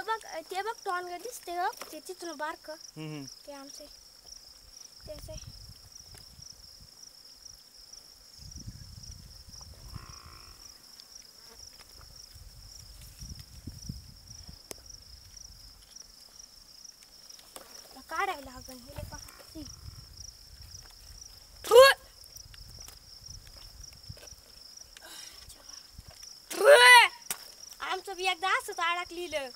तिथं बघ ते बघ टॉनग दिसते बघ ते तिथून बारक हम्म, ते आमचे काढायला हे पहा. आमचं बी एकदा असंच अडकलेलं